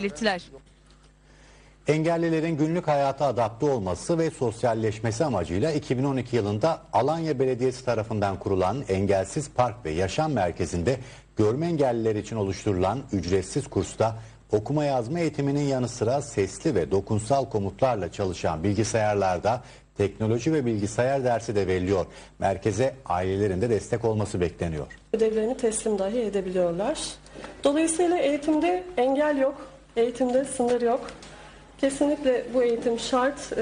belirttiler. Engellilerin günlük hayata adapte olması ve sosyalleşmesi amacıyla 2012 yılında Alanya Belediyesi tarafından kurulan Engelsiz Park ve Yaşam Merkezi'nde görme engelliler için oluşturulan ücretsiz kursta okuma yazma eğitiminin yanı sıra sesli ve dokunsal komutlarla çalışan bilgisayarlarda teknoloji ve bilgisayar dersi de veriliyor. Merkeze ailelerin de destek olması bekleniyor. ödevlerini teslim dahi edebiliyorlar. Dolayısıyla eğitimde engel yok, eğitimde sınır yok. Kesinlikle bu eğitim şart. Ee,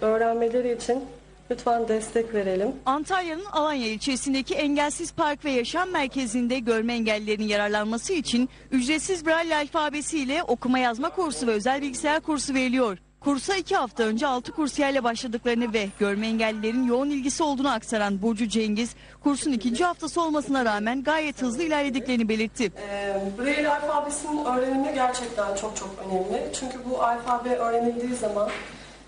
öğrenmeleri için lütfen destek verelim. Antalya'nın Alanya ilçesindeki Engelsiz Park ve Yaşam Merkezi'nde görme engellilerin yararlanması için ücretsiz Braille alfabesiyle okuma yazma kursu ve özel bilgisayar kursu veriliyor. Kursa iki hafta önce 6 kursiyerle başladıklarını ve görme engellilerin yoğun ilgisi olduğunu aktaran Burcu Cengiz, kursun ikinci haftası olmasına rağmen gayet hızlı ilerlediklerini belirtti. Ee, Braille alfabesinin öğrenimi gerçekten çok çok önemli. Çünkü bu alfabe öğrenildiği zaman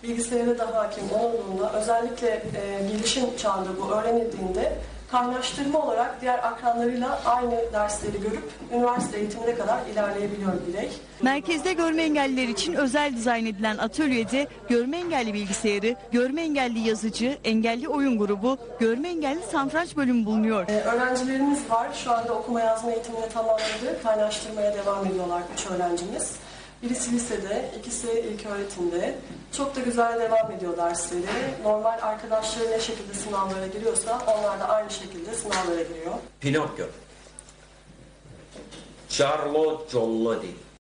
bilgisayara da hakim olduğunda özellikle e, gelişim çağında bu öğrenildiğinde kaynaştırma olarak diğer akranlarıyla aynı dersleri görüp üniversite eğitimine kadar ilerleyebiliyor birey. Merkezde görme engelliler için özel dizayn edilen atölyede görme engelli bilgisayarı, görme engelli yazıcı, engelli oyun grubu, görme engelli satranç bölümü bulunuyor. Ee, öğrencilerimiz var. Şu anda okuma yazma eğitimini tamamladı. Kaynaştırmaya devam ediyorlar üç öğrencimiz. Birisi lisede, ikisi ilk öğretimde. Çok da güzel devam ediyor dersleri. Normal arkadaşları ne şekilde sınavlara giriyorsa onlar da aynı şekilde sınavlara giriyor. Pinocchio. Charlo Collodi.